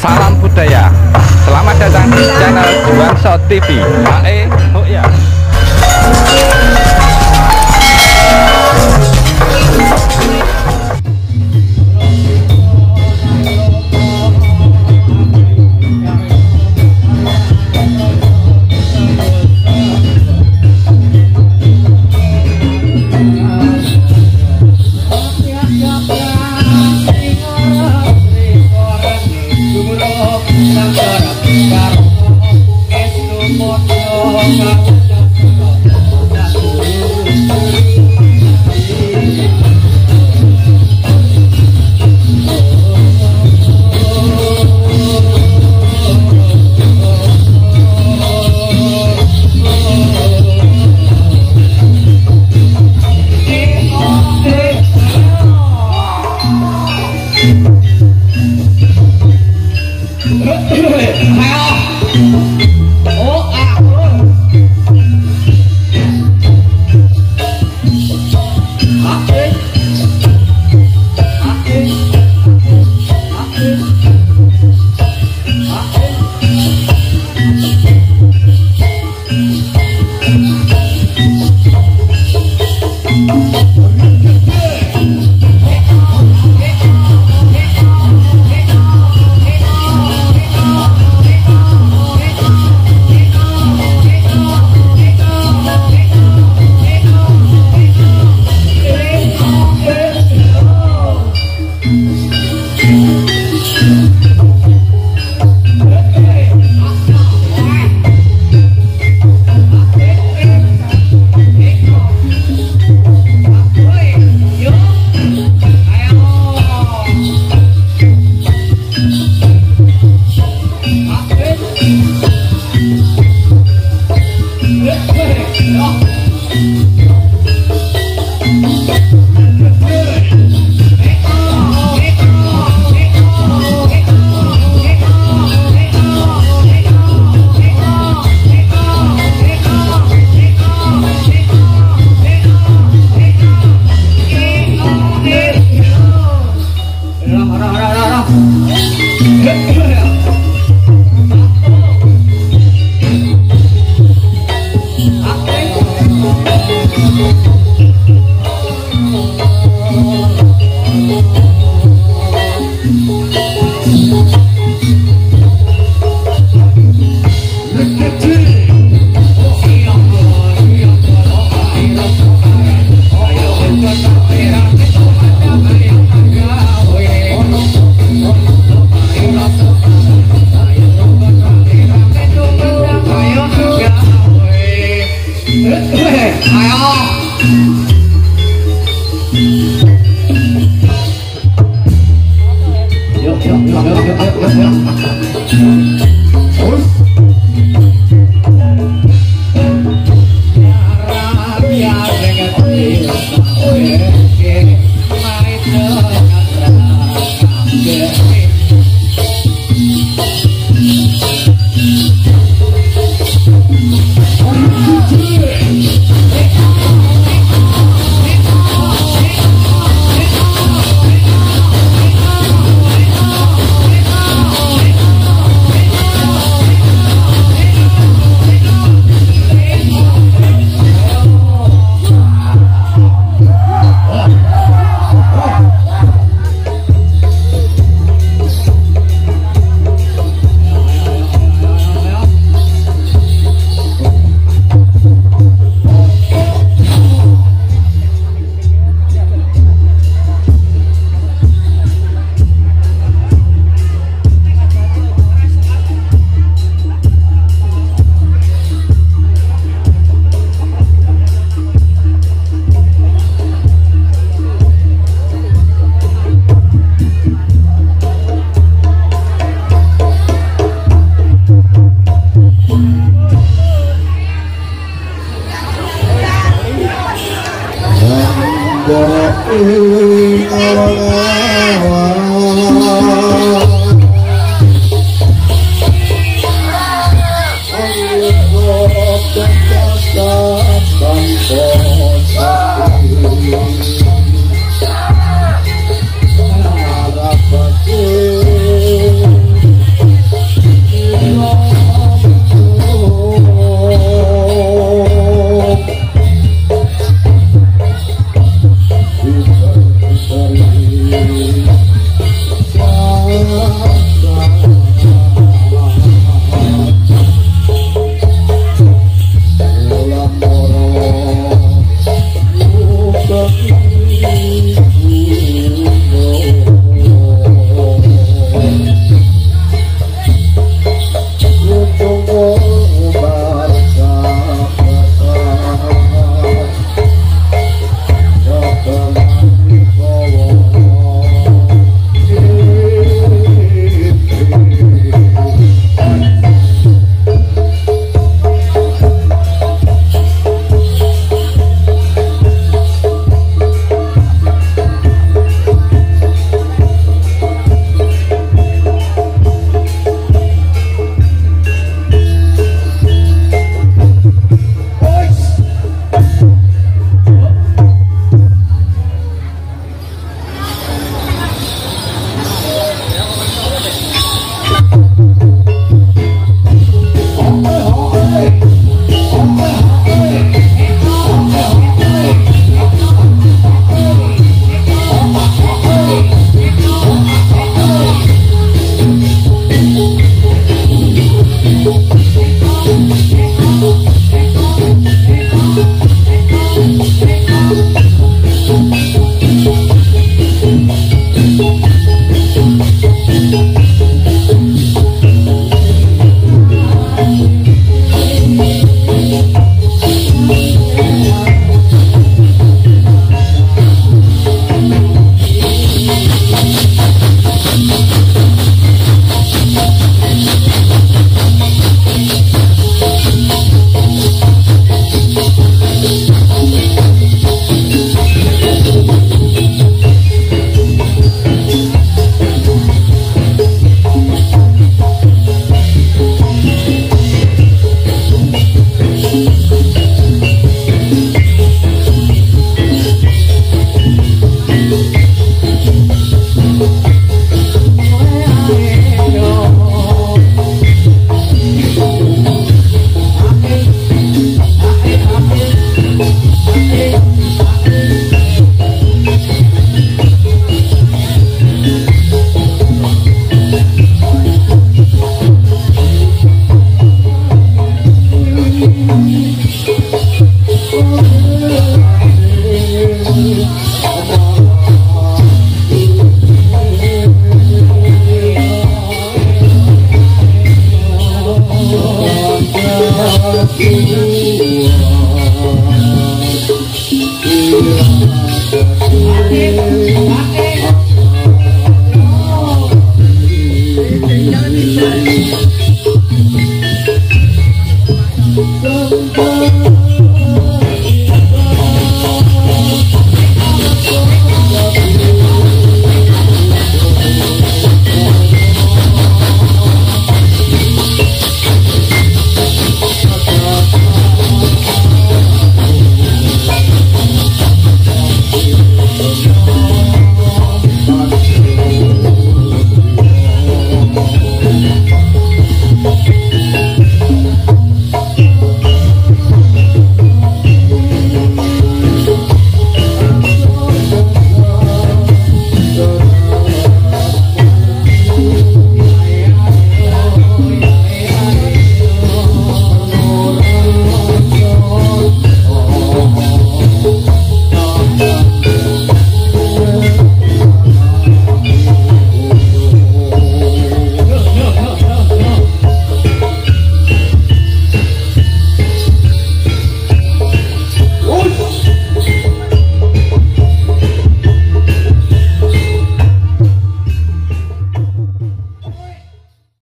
Salam budaya. Selamat datang di channel Juangso TV. Ae, oh ya. Oh, you.